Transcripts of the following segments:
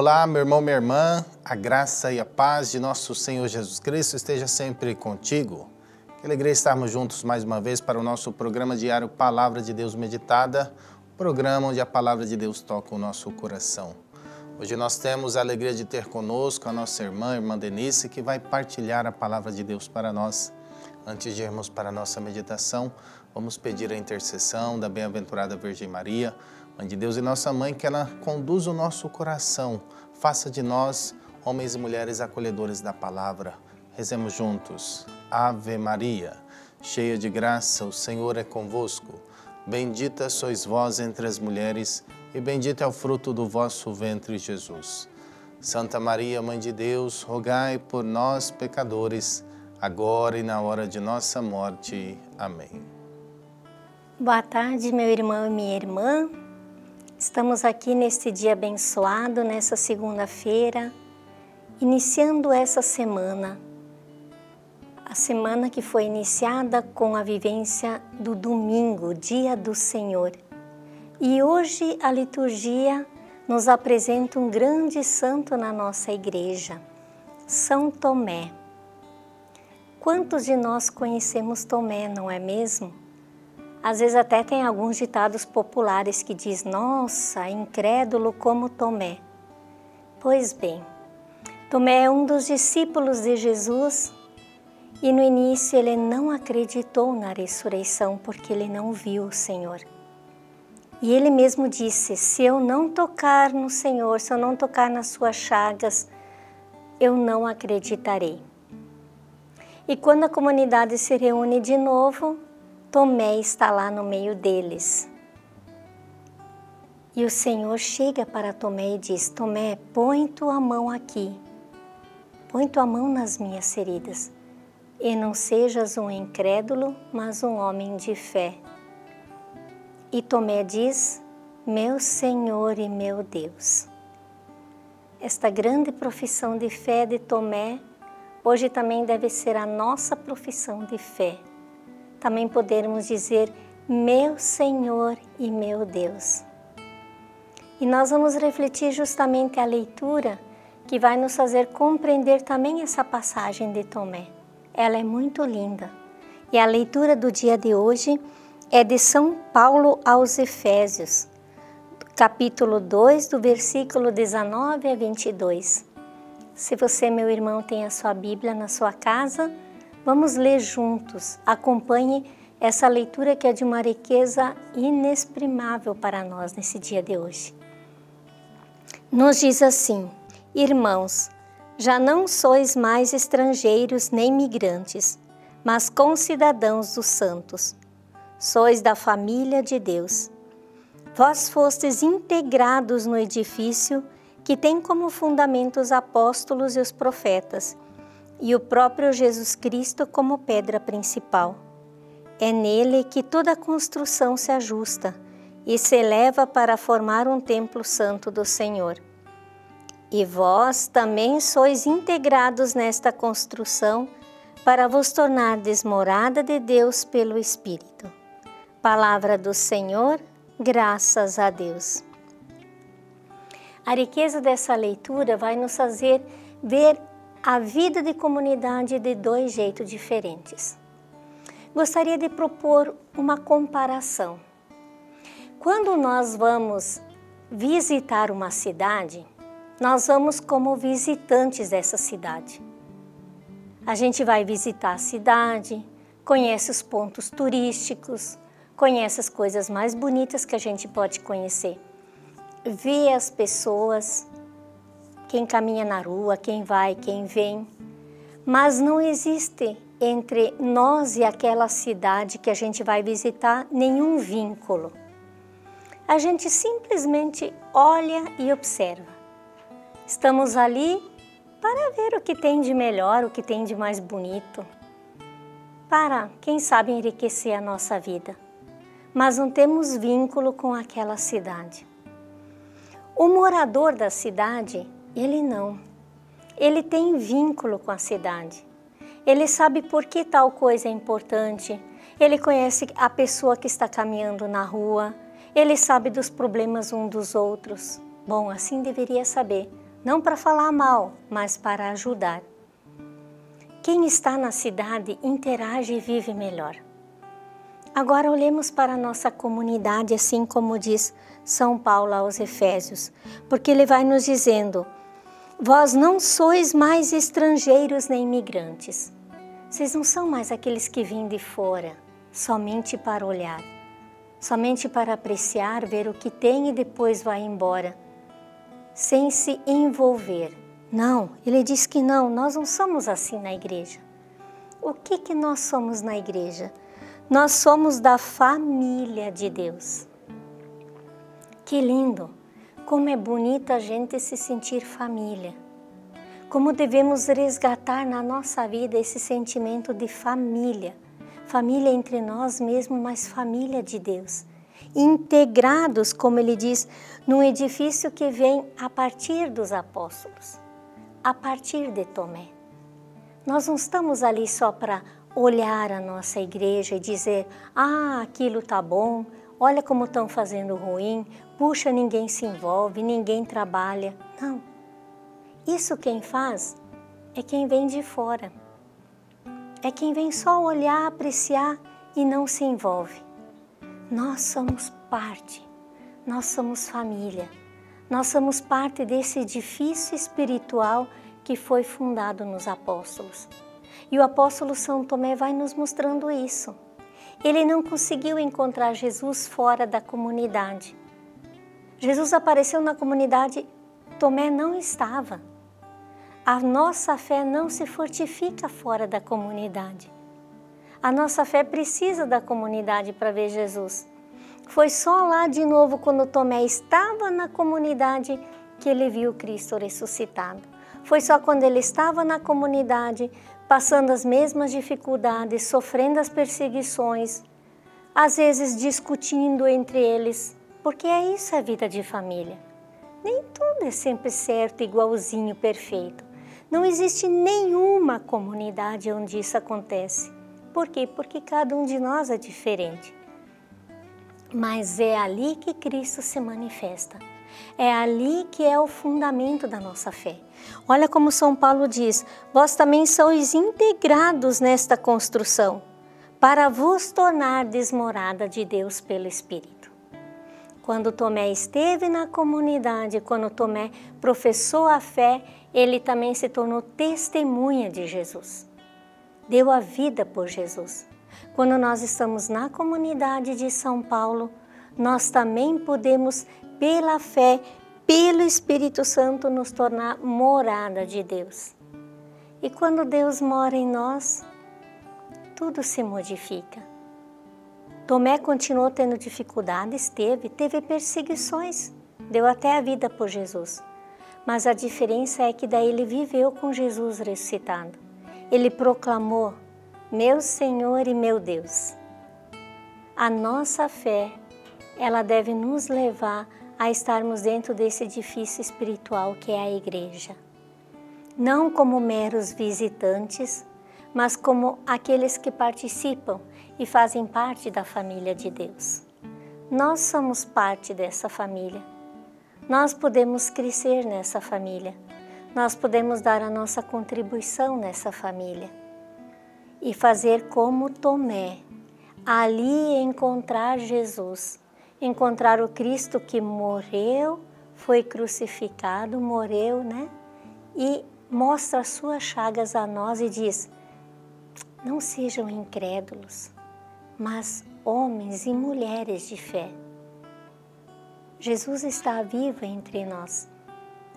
Olá, meu irmão, minha irmã, a graça e a paz de nosso Senhor Jesus Cristo esteja sempre contigo. Que alegria estarmos juntos mais uma vez para o nosso programa diário Palavra de Deus Meditada, programa onde a palavra de Deus toca o nosso coração. Hoje nós temos a alegria de ter conosco a nossa irmã, irmã Denise, que vai partilhar a palavra de Deus para nós. Antes de irmos para a nossa meditação, vamos pedir a intercessão da bem-aventurada Virgem Maria, Mãe de Deus e nossa mãe, que ela conduza o nosso coração, faça de nós homens e mulheres acolhedores da palavra. Rezemos juntos. Ave Maria, cheia de graça, o Senhor é convosco. Bendita sois vós entre as mulheres, e bendito é o fruto do vosso ventre, Jesus. Santa Maria, Mãe de Deus, rogai por nós, pecadores, agora e na hora de nossa morte. Amém. Boa tarde, meu irmão e minha irmã. Estamos aqui neste dia abençoado, nessa segunda-feira, iniciando essa semana. A semana que foi iniciada com a vivência do domingo, Dia do Senhor. E hoje a liturgia nos apresenta um grande santo na nossa igreja, São Tomé. Quantos de nós conhecemos Tomé, não é mesmo? Às vezes até tem alguns ditados populares que diz: "Nossa, incrédulo como Tomé". Pois bem, Tomé é um dos discípulos de Jesus e no início ele não acreditou na ressurreição porque ele não viu o Senhor. E ele mesmo disse: Se eu não tocar no Senhor, se eu não tocar nas suas chagas, eu não acreditarei. E quando a comunidade se reúne de novo, Tomé está lá no meio deles. E o Senhor chega para Tomé e diz: Tomé, põe tua mão aqui, põe tua mão nas minhas feridas, e não sejas um incrédulo, mas um homem de fé. E Tomé diz: Meu Senhor e meu Deus. Esta grande profissão de fé de Tomé hoje também deve ser a nossa profissão de fé também podemos dizer meu Senhor e meu Deus. E nós vamos refletir justamente a leitura que vai nos fazer compreender também essa passagem de Tomé. Ela é muito linda. E a leitura do dia de hoje é de São Paulo aos Efésios, capítulo 2, do versículo 19 a 22. Se você, meu irmão, tem a sua Bíblia na sua casa, Vamos ler juntos. Acompanhe essa leitura que é de uma riqueza inexprimável para nós nesse dia de hoje. Nos diz assim: Irmãos, já não sois mais estrangeiros nem migrantes, mas concidadãos dos santos. Sois da família de Deus. Vós fostes integrados no edifício que tem como fundamento os apóstolos e os profetas e o próprio Jesus Cristo como pedra principal. É nele que toda a construção se ajusta e se eleva para formar um templo santo do Senhor. E vós também sois integrados nesta construção para vos tornar desmorada de Deus pelo Espírito. Palavra do Senhor, graças a Deus. A riqueza dessa leitura vai nos fazer ver a vida de comunidade de dois jeitos diferentes. Gostaria de propor uma comparação. Quando nós vamos visitar uma cidade, nós vamos como visitantes dessa cidade. A gente vai visitar a cidade, conhece os pontos turísticos, conhece as coisas mais bonitas que a gente pode conhecer, vê as pessoas, quem caminha na rua, quem vai, quem vem. Mas não existe entre nós e aquela cidade que a gente vai visitar nenhum vínculo. A gente simplesmente olha e observa. Estamos ali para ver o que tem de melhor, o que tem de mais bonito, para, quem sabe, enriquecer a nossa vida. Mas não temos vínculo com aquela cidade. O morador da cidade ele não. Ele tem vínculo com a cidade. Ele sabe por que tal coisa é importante. Ele conhece a pessoa que está caminhando na rua. Ele sabe dos problemas um dos outros. Bom, assim deveria saber não para falar mal, mas para ajudar. Quem está na cidade interage e vive melhor. Agora olhemos para a nossa comunidade, assim como diz São Paulo aos Efésios, porque ele vai nos dizendo: Vós não sois mais estrangeiros nem imigrantes. Vocês não são mais aqueles que vêm de fora, somente para olhar, somente para apreciar, ver o que tem e depois vai embora, sem se envolver. Não, ele diz que não, nós não somos assim na igreja. O que que nós somos na igreja? Nós somos da família de Deus. Que lindo! Como é bonito a gente se sentir família. Como devemos resgatar na nossa vida esse sentimento de família. Família entre nós mesmos, mas família de Deus. Integrados, como ele diz, num edifício que vem a partir dos apóstolos, a partir de Tomé. Nós não estamos ali só para olhar a nossa igreja e dizer: ah, aquilo tá bom, olha como estão fazendo ruim, puxa, ninguém se envolve, ninguém trabalha. Não. Isso quem faz é quem vem de fora. É quem vem só olhar, apreciar e não se envolve. Nós somos parte, nós somos família, nós somos parte desse edifício espiritual que foi fundado nos apóstolos. E o apóstolo São Tomé vai nos mostrando isso. Ele não conseguiu encontrar Jesus fora da comunidade. Jesus apareceu na comunidade, Tomé não estava. A nossa fé não se fortifica fora da comunidade. A nossa fé precisa da comunidade para ver Jesus. Foi só lá de novo, quando Tomé estava na comunidade, que ele viu Cristo ressuscitado. Foi só quando ele estava na comunidade, passando as mesmas dificuldades, sofrendo as perseguições, às vezes discutindo entre eles, porque é isso a vida de família. Nem tudo é sempre certo, igualzinho, perfeito. Não existe nenhuma comunidade onde isso acontece. Por quê? Porque cada um de nós é diferente. Mas é ali que Cristo se manifesta. É ali que é o fundamento da nossa fé. Olha como São Paulo diz: Vós também sois integrados nesta construção, para vos tornar desmorada de Deus pelo Espírito. Quando Tomé esteve na comunidade, quando Tomé professou a fé, ele também se tornou testemunha de Jesus. Deu a vida por Jesus. Quando nós estamos na comunidade de São Paulo, nós também podemos pela fé, pelo Espírito Santo, nos tornar morada de Deus. E quando Deus mora em nós, tudo se modifica. Tomé continuou tendo dificuldades, teve, teve perseguições, deu até a vida por Jesus. Mas a diferença é que daí ele viveu com Jesus ressuscitado. Ele proclamou: Meu Senhor e meu Deus. A nossa fé, ela deve nos levar estarmos dentro desse edifício espiritual que é a igreja. Não como meros visitantes, mas como aqueles que participam e fazem parte da família de Deus. Nós somos parte dessa família. Nós podemos crescer nessa família. Nós podemos dar a nossa contribuição nessa família e fazer como Tomé, ali encontrar Jesus encontrar o Cristo que morreu, foi crucificado, morreu, né? E mostra as suas chagas a nós e diz: Não sejam incrédulos, mas homens e mulheres de fé. Jesus está vivo entre nós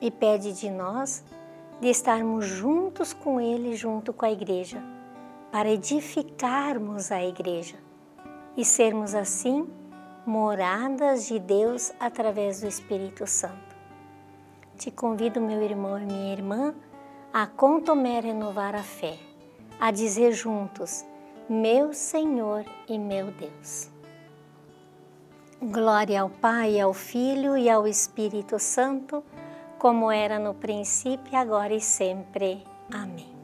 e pede de nós de estarmos juntos com Ele, junto com a igreja, para edificarmos a igreja e sermos assim moradas de Deus através do Espírito Santo. Te convido, meu irmão e minha irmã, a com Tomé renovar a fé, a dizer juntos: Meu Senhor e meu Deus. Glória ao Pai, ao Filho e ao Espírito Santo, como era no princípio, agora e sempre. Amém.